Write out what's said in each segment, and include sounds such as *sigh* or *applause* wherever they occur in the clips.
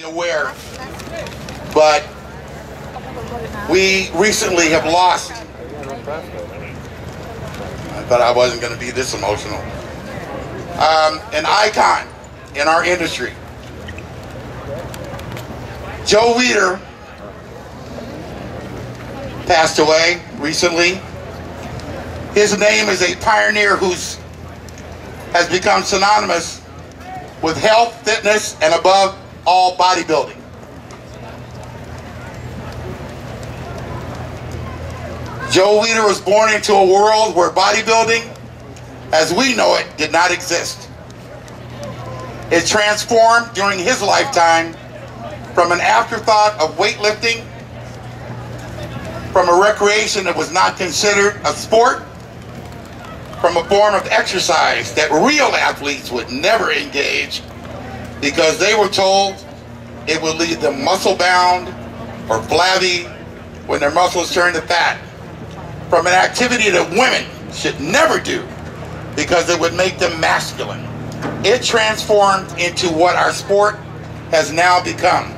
aware, but we recently have lost. I thought I wasn't going to be this emotional. Um, an icon in our industry. Joe Weider passed away recently. His name is a pioneer who's has become synonymous with health, fitness, and above all bodybuilding. Joe Weider was born into a world where bodybuilding, as we know it, did not exist. It transformed during his lifetime from an afterthought of weightlifting, from a recreation that was not considered a sport, from a form of exercise that real athletes would never engage because they were told it would leave them muscle bound or flabby when their muscles turn to fat. From an activity that women should never do because it would make them masculine. It transformed into what our sport has now become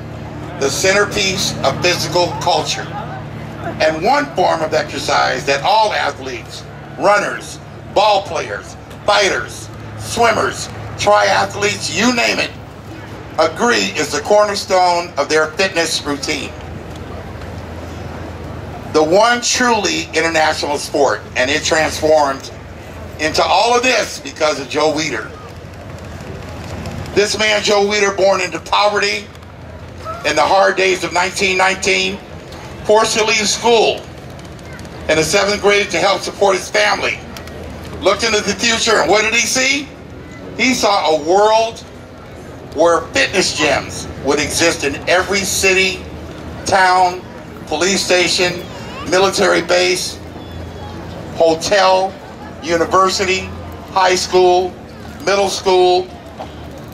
the centerpiece of physical culture and one form of exercise that all athletes, runners, ball players, fighters, swimmers, triathletes, you name it, agree is the cornerstone of their fitness routine. The one truly international sport, and it transformed into all of this because of Joe Weider. This man, Joe Weider, born into poverty in the hard days of 1919, forced to leave school in the seventh grade to help support his family looked into the future, and what did he see? He saw a world where fitness gyms would exist in every city, town, police station, military base, hotel, university, high school, middle school,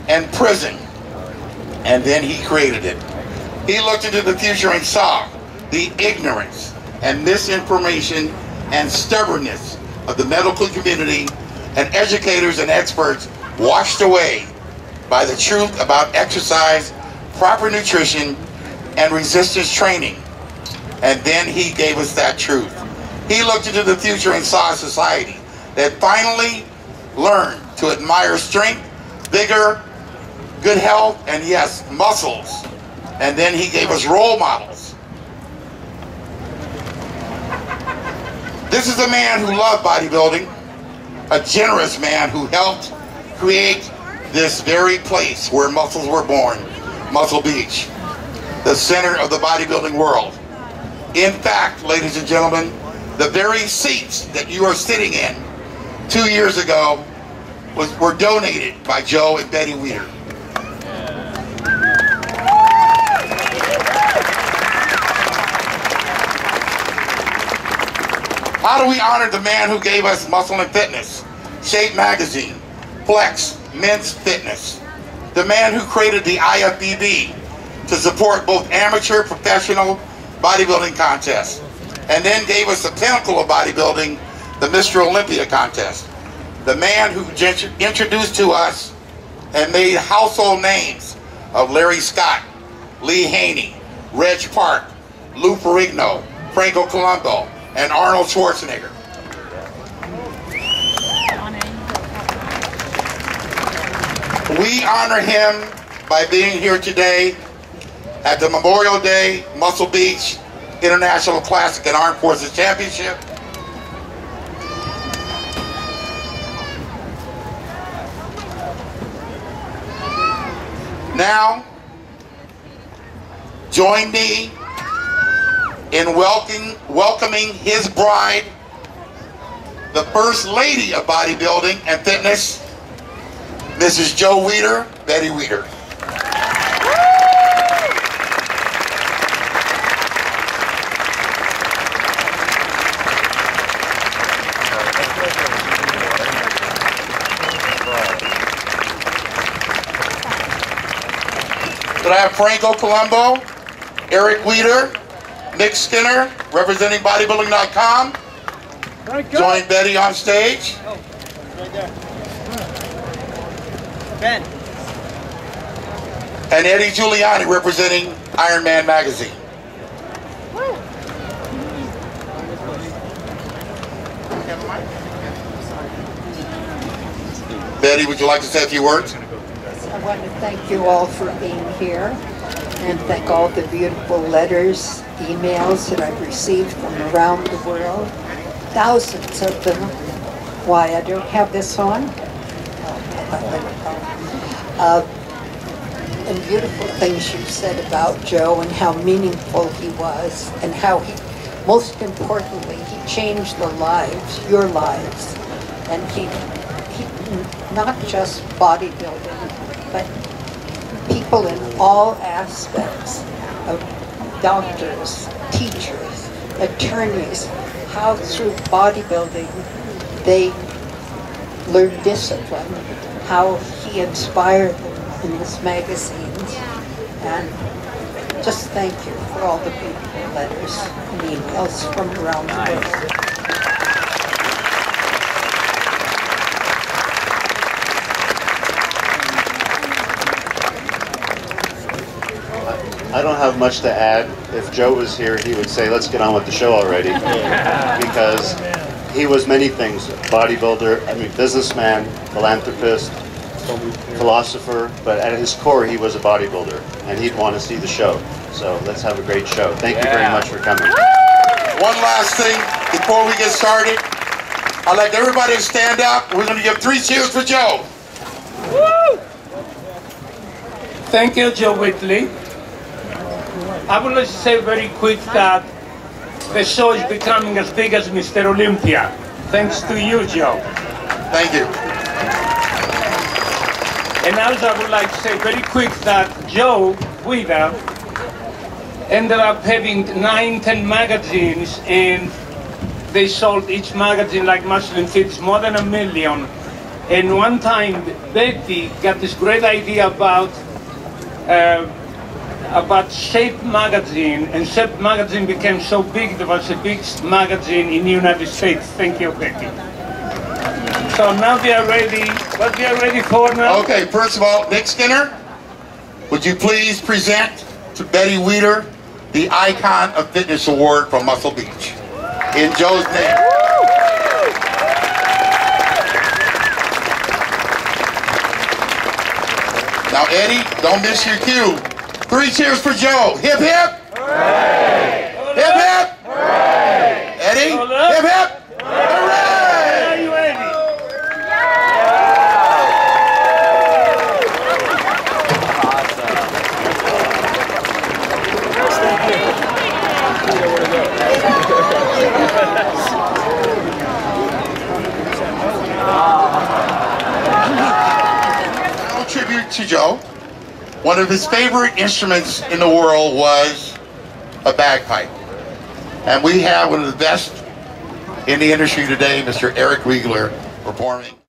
and prison. And then he created it. He looked into the future and saw the ignorance and misinformation and stubbornness of the medical community and educators and experts washed away by the truth about exercise, proper nutrition, and resistance training. And then he gave us that truth. He looked into the future and saw a society that finally learned to admire strength, vigor, good health, and yes, muscles. And then he gave us role models This is a man who loved bodybuilding, a generous man who helped create this very place where muscles were born, Muscle Beach, the center of the bodybuilding world. In fact, ladies and gentlemen, the very seats that you are sitting in two years ago was, were donated by Joe and Betty Weider. How do we honor the man who gave us Muscle and Fitness, Shape Magazine, Flex, Men's Fitness, the man who created the IFBB to support both amateur, professional bodybuilding contests, and then gave us the pinnacle of bodybuilding, the Mr. Olympia contest. The man who introduced to us and made household names of Larry Scott, Lee Haney, Reg Park, Lou Ferrigno, Franco Columbu, and Arnold Schwarzenegger. We honor him by being here today at the Memorial Day Muscle Beach International Classic and Armed Forces Championship. Now, join me in welcoming, welcoming his bride, the First Lady of Bodybuilding and Fitness, Mrs. Joe Weider, Betty Weider. Did I have Franco Columbu, Eric Weider, Nick Skinner, representing bodybuilding.com. Join Betty on stage. Oh, Ben. and Eddie Giuliani representing Iron Man Magazine. Betty, would you like to say a few words? I want to thank you all for being here and thank all the beautiful letters, emails that I've received from around the world. Thousands of them. Why, I don't have this on? Uh, and beautiful things you said about Joe and how meaningful he was and how he, most importantly, he changed the lives, your lives. And he, he not just bodybuilding, but people in all aspects of doctors, teachers, attorneys, how through bodybuilding they learned discipline, how he inspired them in his magazines. And just thank you for all the beautiful letters and emails from around the world. I don't have much to add. If Joe was here, he would say, let's get on with the show already. *laughs* because he was many things. Bodybuilder, I mean, businessman, philanthropist, philosopher, but at his core, he was a bodybuilder. And he'd want to see the show. So let's have a great show. Thank you very much for coming. One last thing before we get started. I'd like everybody to stand up. We're going to give three cheers for Joe. Thank you, Joe Wheatley. I would like to say very quick that the show is becoming as big as Mr. Olympia. Thanks to you, Joe. Thank you. And also I would like to say very quick that Joe Weider ended up having nine, ten magazines and they sold each magazine like Muscle Fitness more than a million. And one time Betty got this great idea about uh, about Shape magazine, and Shape magazine became so big there was a big magazine in the United States. Thank you, Becky. So now we are ready. What we are ready for now? Okay, first of all, Nick Skinner, would you please present to Betty Weider the Icon of Fitness Award from Muscle Beach? In Joe's name. Now, Eddie, don't miss your cue. Three cheers for Joe. Hip hip. Hooray! Hip hip. Hooray! Eddie. Hip hip. Hooray! You? Final tribute to Joe. One of his favorite instruments in the world was a bagpipe. And we have one of the best in the industry today, Mr. Eric Wiegler, performing.